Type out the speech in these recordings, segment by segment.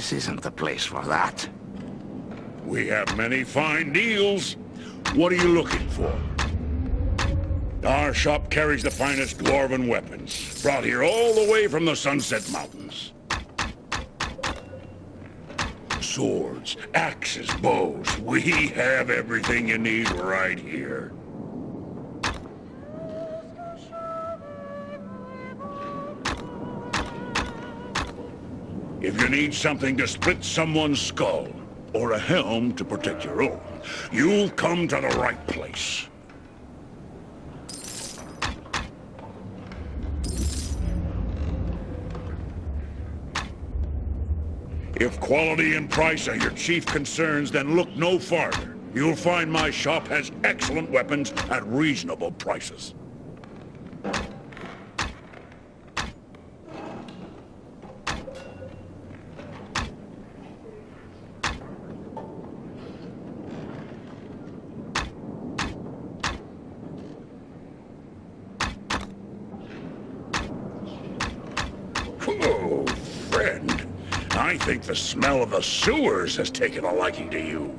This isn't the place for that. We have many fine deals. What are you looking for? Our shop carries the finest dwarven weapons, brought here all the way from the Sunset Mountains. Swords, axes, bows, we have everything you need right here. If you need something to split someone's skull, or a helm to protect your own, you'll come to the right place. If quality and price are your chief concerns, then look no farther. You'll find my shop has excellent weapons at reasonable prices. The smell of the sewers has taken a liking to you.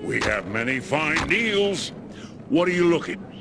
We have many fine deals. What are you looking?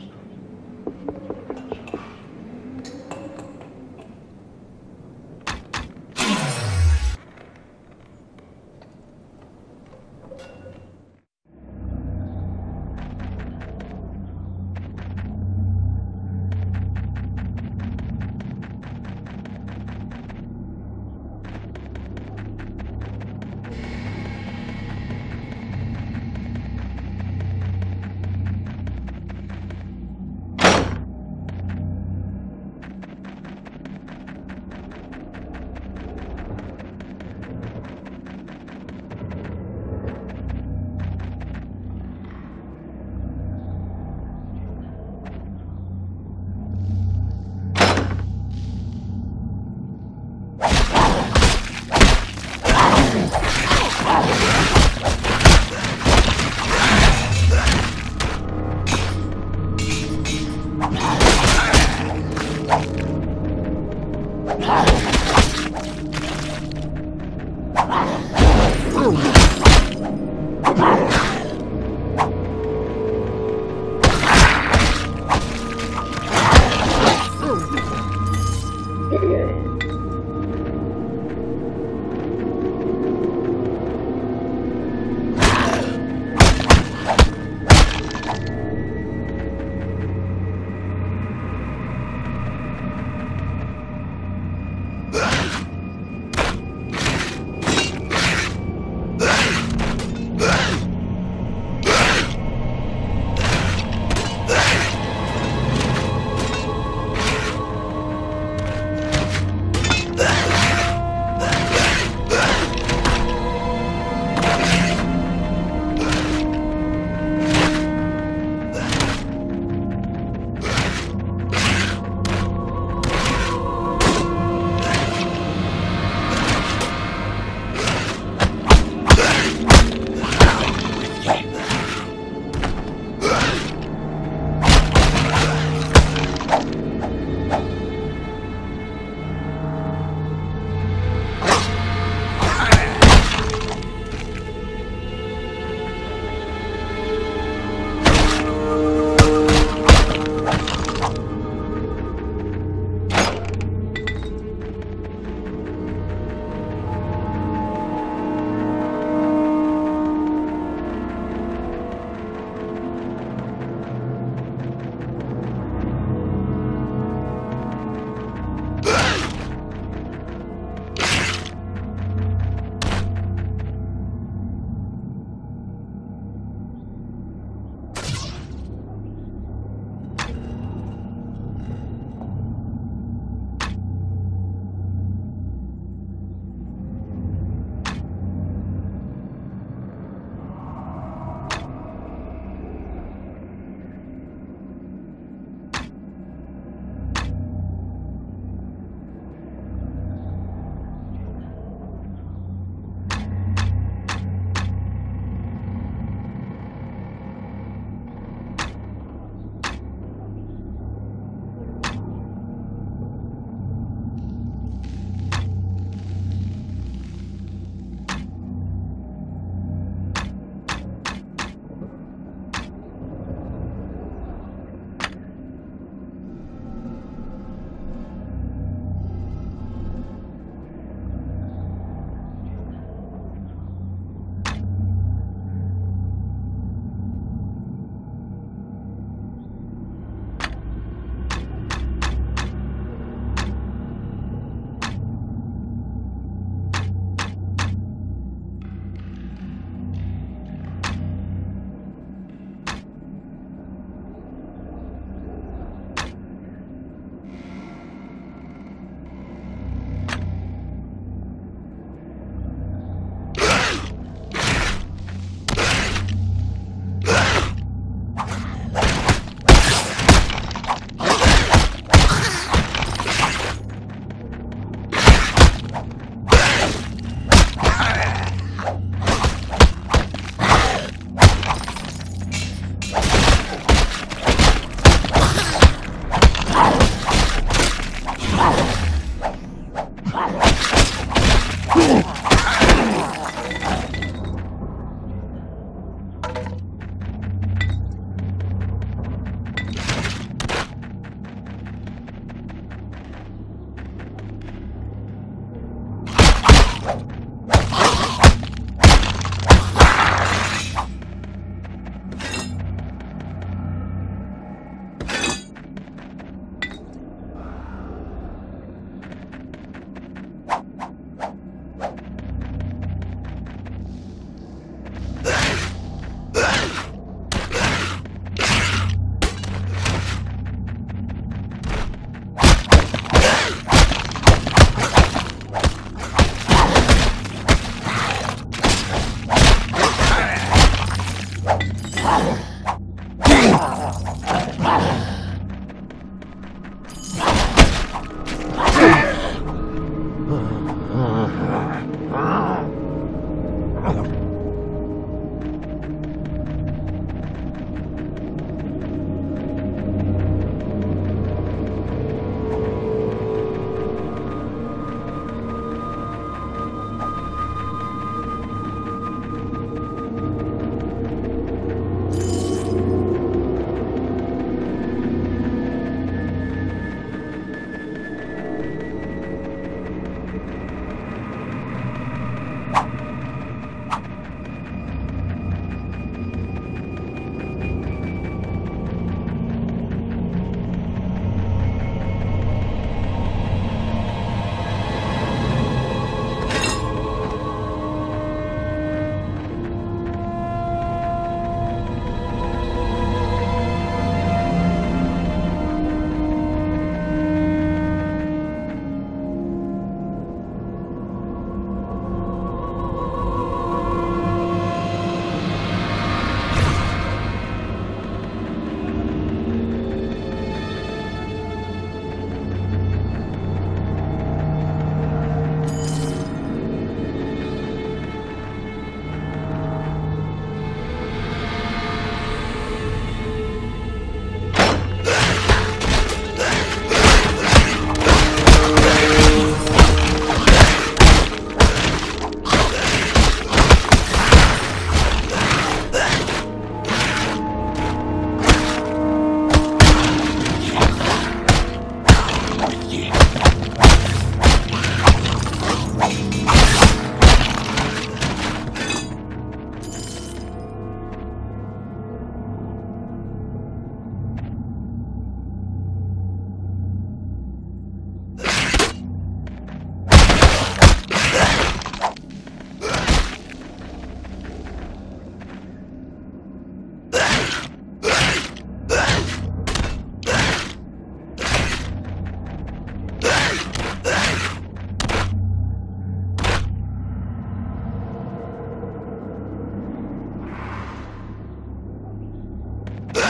Ugh!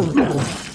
Oh,